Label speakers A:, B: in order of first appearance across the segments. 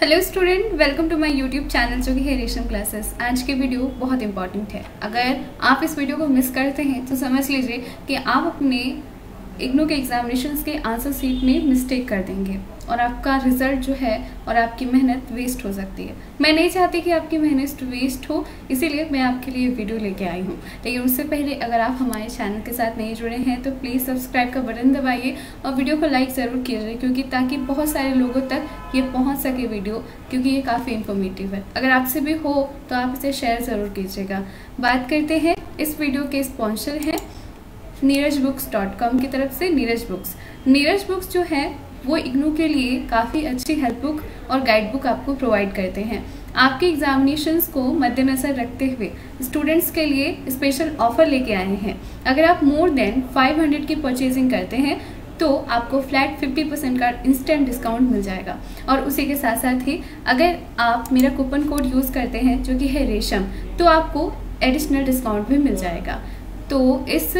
A: Hello student welcome to my YouTube channel जो कि है रेशम क्लासेस आज की वीडियो बहुत इंपॉर्टेंट है. अगर आप इस वीडियो को मिस करते हैं तो समझ लीजिए कि आप अपने इग्नो के एग्जामिनेशन के आंसर सीट में मिस्टेक कर देंगे. और आपका रिज़ल्ट जो है और आपकी मेहनत वेस्ट हो सकती है। मैं नहीं चाहती कि आपकी मेहनत वेस्ट हो, इसीलिए मैं आपके लिए वीडियो लेके आई हूँ। लेकिन उससे पहले अगर आप हमारे चैनल के साथ नहीं जुड़े हैं तो प्लीज़ सब्सक्राइब का बटन दबाइए और वीडियो को लाइक ज़रूर कीजिए, क्योंकि ताकि बहुत सारे लोगों तक ये पहुँच सके वीडियो क्योंकि ये काफ़ी इन्फॉर्मेटिव है। अगर आपसे भी हो तो आप इसे शेयर ज़रूर कीजिएगा। बात करते हैं, इस वीडियो के स्पॉन्सर हैं, नीरज बुक्स डॉट कॉम की तरफ़ से नीरज बुक्स नीरज बुक्स जो है वो इग्नू के लिए काफ़ी अच्छी हेल्प बुक और गाइड बुक आपको प्रोवाइड करते हैं। आपके एग्जामिनेशंस को मद्देनज़र रखते हुए स्टूडेंट्स के लिए स्पेशल ऑफ़र लेके आए हैं। अगर आप मोर देन 500 की परचेजिंग करते हैं तो आपको फ्लैट 50 परसेंट का इंस्टेंट डिस्काउंट मिल जाएगा। और उसी के साथ साथ ही अगर आप मेरा कूपन कोड यूज़ करते हैं, जो कि है रेशम तो आपको एडिशनल डिस्काउंट भी मिल जाएगा। तो इस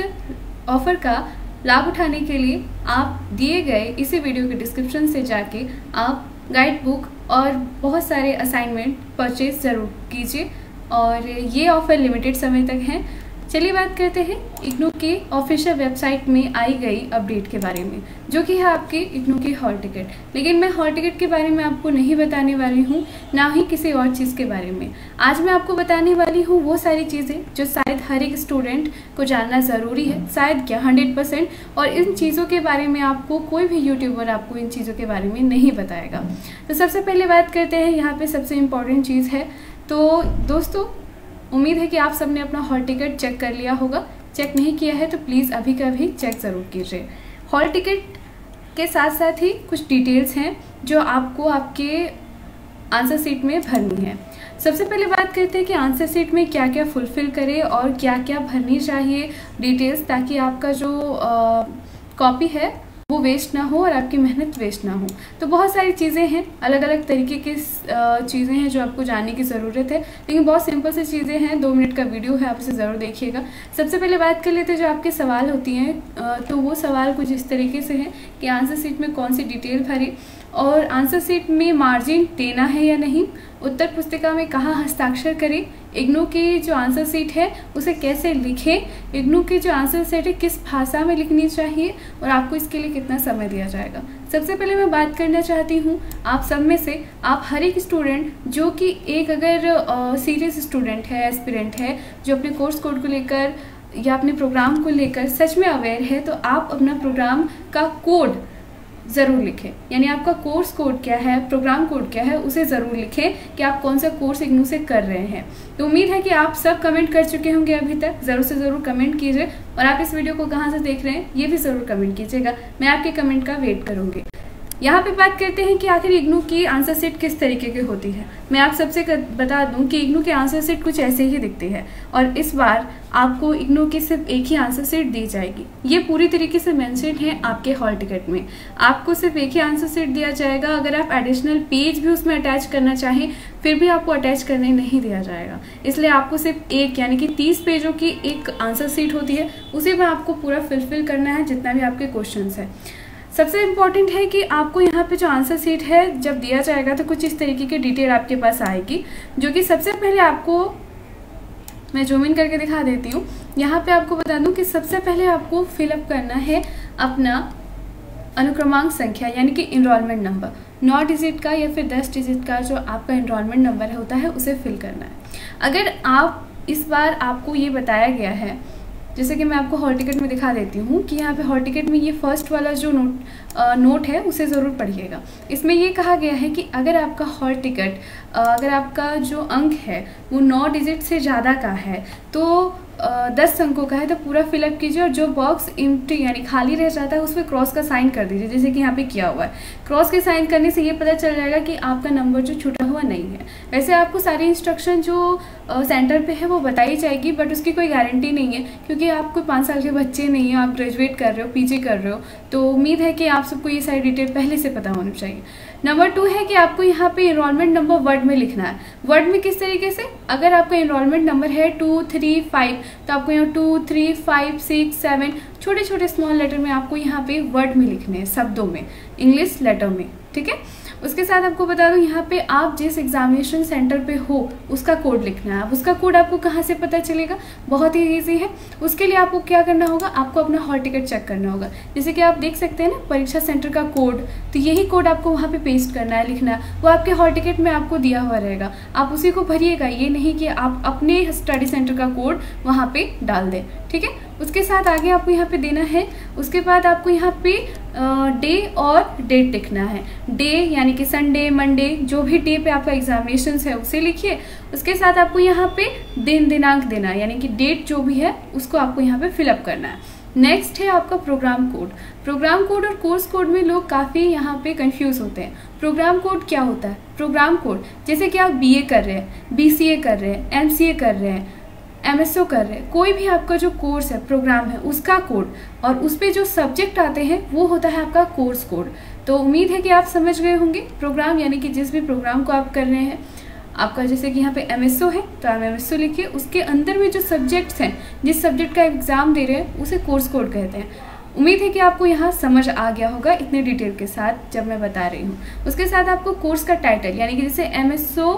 A: ऑफ़र का लाभ उठाने के लिए आप दिए गए इसी वीडियो के डिस्क्रिप्शन से जाके आप गाइड बुक और बहुत सारे असाइनमेंट परचेज ज़रूर कीजिए। और ये ऑफ़र लिमिटेड समय तक है। चलिए बात करते हैं इग्नू के ऑफिशियल वेबसाइट में आई गई अपडेट के बारे में, जो कि है आपके इग्नू की हॉल टिकट लेकिन मैं हॉल टिकट के बारे में आपको नहीं बताने वाली हूँ, ना ही किसी और चीज़ के बारे में। आज मैं आपको बताने वाली हूँ वो सारी चीज़ें, जो शायद हर एक स्टूडेंट को जानना ज़रूरी है, शायद क्या हंड्रेड परसेंट और इन चीज़ों के बारे में आपको कोई भी यूट्यूबर आपको इन चीज़ों के बारे में नहीं बताएगा। तो सबसे पहले बात करते हैं, यहाँ पर सबसे इंपॉर्टेंट चीज़ है। तो दोस्तों उम्मीद है कि आप सबने अपना हॉल टिकट चेक कर लिया होगा। चेक नहीं किया है तो प्लीज़ अभी का भी चेक ज़रूर कीजिए। हॉल टिकट के साथ साथ ही कुछ डिटेल्स हैं जो आपको आपके आंसर सीट में भरनी है। सबसे पहले बात करते हैं कि आंसर सीट में क्या क्या फुलफ़िल करें और क्या क्या भरनी चाहिए डिटेल्स ताकि आपका जो कॉपी है वो वेस्ट ना हो और आपकी मेहनत वेस्ट ना हो। तो बहुत सारी चीज़ें हैं अलग अलग तरीके की चीज़ें हैं जो आपको जानने की ज़रूरत है। लेकिन बहुत सिंपल सी चीज़ें हैं, दो मिनट का वीडियो है, आप इसे ज़रूर देखिएगा। सबसे पहले बात कर लेते हैं जो आपके सवाल होती हैं तो वो सवाल कुछ इस तरीके से हैं कि आंसर सीट में कौन सी डिटेल भरी और आंसर सीट में मार्जिन देना है या नहीं, उत्तर पुस्तिका में कहाँ हस्ताक्षर करें इग्नू की जो आंसर सीट है, उसे कैसे लिखें? इग्नू की जो आंसर सीट है, किस भाषा में लिखनी चाहिए? और आपको इसके लिए कितना समय दिया जाएगा? सबसे पहले मैं बात करना चाहती हूँ आप सब में से। आप हर एक स्टूडेंट, जो कि एक अगर सीरियस स्टूडेंट है, एस्पिरेंट है, जो अपने कोर्स कोड को लेकर या अपने प्रोग्राम को लेकर सच में अवेयर है तो आप अपना प्रोग्राम का कोड ज़रूर लिखें। यानी आपका कोर्स कोड क्या है, प्रोग्राम कोड क्या है, उसे ज़रूर लिखें कि आप कौन सा कोर्स इग्नू से कर रहे हैं। तो उम्मीद है कि आप सब कमेंट कर चुके होंगे अभी तक। ज़रूर से ज़रूर कमेंट कीजिए। और आप इस वीडियो को कहाँ से देख रहे हैं, ये भी ज़रूर कमेंट कीजिएगा। मैं आपके कमेंट का वेट करूँगी। यहाँ पे बात करते हैं कि आखिर इग्नू की आंसर सेट किस तरीके की होती है। मैं आप सबसे बता दूँ कि इग्नू की आंसर सेट कुछ ऐसे ही दिखती है और इस बार आपको इग्नू की सिर्फ़ एक ही आंसर सेट दी जाएगी। ये पूरी तरीके से मैंशन है आपके हॉल टिकट में। आपको सिर्फ़ एक ही आंसर सेट दिया जाएगा। अगर आप एडिशनल पेज भी उसमें अटैच करना चाहें, फिर भी आपको अटैच करने नहीं दिया जाएगा। इसलिए आपको सिर्फ़ एक, यानी कि तीस पेजों की एक आंसर सीट होती है। उसी में आपको पूरा फिलफिल करना है जितना भी आपके क्वेश्चन है। सबसे इंपॉर्टेंट है कि आपको यहाँ पे जो आंसर सीट है, जब दिया जाएगा तो कुछ इस तरीके की डिटेल आपके पास आएगी, जो कि सबसे पहले आपको मैं जूम इन करके दिखा देती हूँ। यहाँ पे आपको बता दूँ कि सबसे पहले आपको फिलअप करना है अपना अनुक्रमांक संख्या, यानी कि इनरोलमेंट नंबर नौ डिजिट का या फिर दस डिजिट का जो आपका इनरोलमेंट नंबर होता है, उसे फिल करना है। अगर आप, इस बार आपको ये बताया गया है जैसे कि मैं आपको हॉल टिकट में दिखा देती हूँ कि यहाँ पे हॉल टिकट में ये फ़र्स्ट वाला जो नोट नोट है, उसे ज़रूर पढ़िएगा। इसमें ये कहा गया है कि अगर आपका हॉल टिकट अगर आपका जो अंक है, वो नौ डिजिट से ज़्यादा का है तो दस अंकों का है तो पूरा फिलअप कीजिए और जो बॉक्स इम्प्टी यानी खाली रह जाता है उस पर क्रॉस का साइन कर दीजिए, जैसे कि यहाँ पे किया हुआ है। क्रॉस के साइन करने से ये पता चल जाएगा कि आपका नंबर जो छूटा हुआ नहीं है। वैसे आपको सारी इंस्ट्रक्शन जो सेंटर पे है, वो बताई जाएगी बट उसकी कोई गारंटी नहीं है, क्योंकि आप कोई पाँच साल के बच्चे नहीं हैं, आप ग्रेजुएट कर रहे हो पीजी कर रहे हो तो उम्मीद है कि आप सबको ये सारी डिटेल पहले से पता होनी चाहिए। नंबर टू है कि आपको यहाँ पे इनरोलमेंट नंबर वर्ड में लिखना है। वर्ड में किस तरीके से? अगर आपका इनरोलमेंट नंबर है टू थ्री फाइव तो आपको यहाँ two three five six seven छोटे छोटे स्मॉल लेटर में आपको यहाँ पे वर्ड में लिखने हैं, शब्दों में इंग्लिश लेटर में, ठीक है? उसके साथ आपको बता दूँ, यहाँ पे आप जिस एग्जामिनेशन सेंटर पे हो, उसका कोड लिखना है। उसका कोड आपको कहाँ से पता चलेगा? बहुत ही ईजी है। उसके लिए आपको क्या करना होगा? आपको अपना हॉल टिकट चेक करना होगा। जैसे कि आप देख सकते हैं ना, परीक्षा सेंटर का कोड तो यही कोड आपको वहाँ पर पे पेस्ट करना है, लिखना है। वो आपके हॉल टिकट में आपको दिया हुआ रहेगा। आप उसी को भरिएगा। ये नहीं कि आप अपने स्टडी सेंटर का कोड वहाँ पे डाल दें। ठीक है? उसके साथ आगे आपको यहाँ पे देना है। उसके बाद आपको यहाँ पे डे और डेट लिखना है। डे यानी कि संडे मंडे जो भी डे पे आपका एग्जामिनेशन है, उसे लिखिए। उसके साथ आपको यहाँ पे दिन, दिनांक देना है। यानी कि डेट जो भी है, उसको आपको यहाँ पे फिलअप करना है। नेक्स्ट है आपका प्रोग्राम कोड प्रोग्राम कोड और कोर्स कोड में लोग काफ़ी यहाँ पे कंफ्यूज होते हैं। प्रोग्राम कोड क्या होता है? प्रोग्राम कोड जैसे कि आप बीए कर रहे हैं बीसीए कर रहे हैं एमसीए कर रहे हैं एमएसओ कर रहे हैं। कोई भी आपका जो कोर्स है प्रोग्राम है, उसका कोड और उस पर जो सब्जेक्ट आते हैं, वो होता है आपका कोर्स कोड तो उम्मीद है कि आप समझ गए होंगे। प्रोग्राम यानी कि जिस भी प्रोग्राम को आप कर रहे हैं, आपका जैसे कि यहाँ पे एमएसओ है तो आप एमएसओ लिखिए। उसके अंदर में जो सब्जेक्ट्स हैं, जिस सब्जेक्ट का एग्ज़ाम दे रहे हैं, उसे कोर्स कोड कहते हैं। उम्मीद है कि आपको यहाँ समझ आ गया होगा इतने डिटेल के साथ जब मैं बता रही हूँ। उसके साथ आपको कोर्स का टाइटल यानी कि जैसे MSO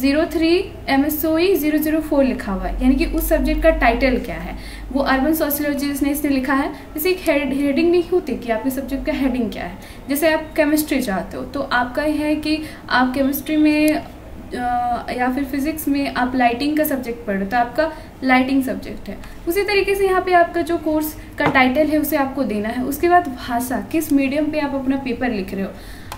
A: zero three M S O E zero zero four लिखा हुआ है। यानी कि उस सब्जेक्ट का टाइटल क्या है? वो अर्बन सोशियोलॉजिस्ट ने इसने लिखा है। जैसे एक हेड हेडिंग नहीं होती कि आपके सब्जेक्ट का हेडिंग क्या है? जैसे आप केमिस्ट्री चाहते हो तो आपका यह है कि आप केमिस्ट्री में या फिर फिजिक्स में आप लाइटिंग का सब्जेक्ट पढ़ रहे हो तो आपका लाइटिंग सब्जेक्ट है। उसी तरीके से यहाँ पे आपका जो कोर्स का टाइटल है, उसे आपको देना है। उसके बाद भाषा, किस मीडियम पे आप अपना पेपर लिख रहे हो?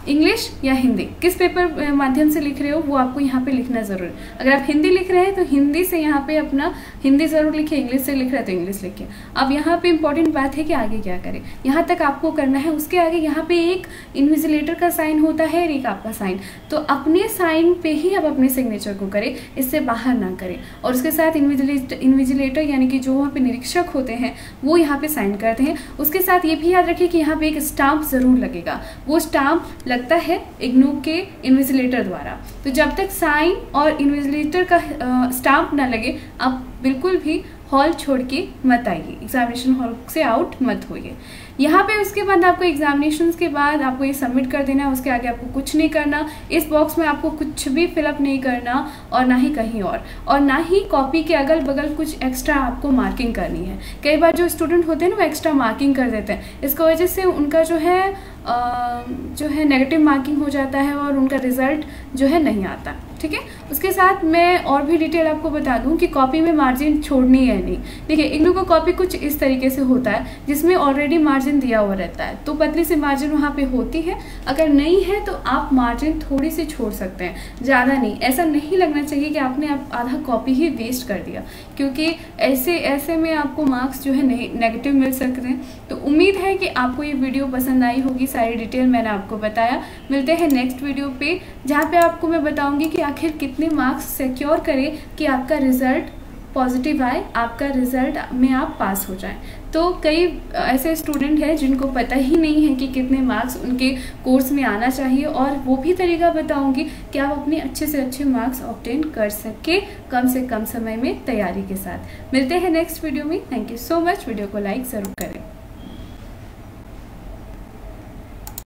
A: इंग्लिश या हिंदी? किस पेपर माध्यम से लिख रहे हो? वो आपको यहाँ पे लिखना ज़रूर। है अगर आप हिंदी लिख रहे हैं तो हिंदी से यहाँ पे अपना, हिंदी ज़रूर लिखिए, इंग्लिश से लिख रहे हैं तो इंग्लिश लिखिए। अब यहाँ पे इंपॉर्टेंट बात है कि आगे क्या करें। यहाँ तक आपको करना है, उसके आगे यहाँ पे एक इन्विजिलेटर का साइन होता है और एक आपका साइन तो अपने साइन पे ही आप अपने सिग्नेचर को करें, इससे बाहर ना करें। और उसके साथ इन्विजिलेटर इन्विजिलेटर यानी कि जो वहाँ पे निरीक्षक होते हैं, वो यहाँ पे साइन करते हैं। उसके साथ ये भी याद रखिए कि यहाँ पे एक स्टाम्प ज़रूर लगेगा। वो स्टाम्प लगता है इग्नू के इन्विजिलेटर द्वारा। तो जब तक साइन और इन्विजिलेटर का स्टाम्प ना लगे आप बिल्कुल भी हॉल छोड़ के मत आइए। एग्जामिनेशन हॉल से आउट मत होइए। यहाँ पे उसके बाद आपको एग्जामिनेशन के बाद आपको ये सबमिट कर देना है उसके आगे आपको कुछ नहीं करना इस बॉक्स में आपको कुछ भी फिलअप नहीं करना और ना ही कहीं और। और ना ही कॉपी के अगल बगल कुछ एक्स्ट्रा आपको मार्किंग करनी है। कई बार जो स्टूडेंट होते हैं ना वो एक्स्ट्रा मार्किंग कर देते हैं। इसकी वजह से उनका जो है आ, जो है नेगेटिव मार्किंग हो जाता है और उनका रिज़ल्ट जो है नहीं आता। ठीक है? उसके साथ मैं और भी डिटेल आपको बता दूँ कि कॉपी में मार्जिन छोड़नी है नहीं। देखिए इग्नू का कॉपी कुछ इस तरीके से होता है, जिसमें ऑलरेडी मार्जिन दिया हुआ रहता है। तो पतली सी मार्जिन वहाँ पे होती है। अगर नहीं है तो आप मार्जिन थोड़ी सी छोड़ सकते हैं। ज़्यादा नहीं। ऐसा नहीं लगना चाहिए कि आपने आप आधा कॉपी ही वेस्ट कर दिया। क्योंकि ऐसे ऐसे में आपको मार्क्स जो है नेगेटिव मिल सकते हैं। तो उम्मीद है कि आपको ये वीडियो पसंद आई होगी। सारी डिटेल मैंने आपको बताया। मिलते हैं नेक्स्ट वीडियो पे, जहाँ पे आपको मैं बताऊँगी कि आखिर कितने मार्क्स सिक्योर करें कि आपका रिज़ल्ट पॉजिटिव आए, आपका रिज़ल्ट में आप पास हो जाएँ। तो कई ऐसे स्टूडेंट हैं जिनको पता ही नहीं है कि कितने मार्क्स उनके कोर्स में आना चाहिए और वो भी तरीका बताऊँगी कि आप अपने अच्छे से अच्छे मार्क्स ऑप्टेन कर सके कम से कम समय में तैयारी के साथ। मिलते हैं नेक्स्ट वीडियो में। Thank you so much video को लाइक ज़रूर करें।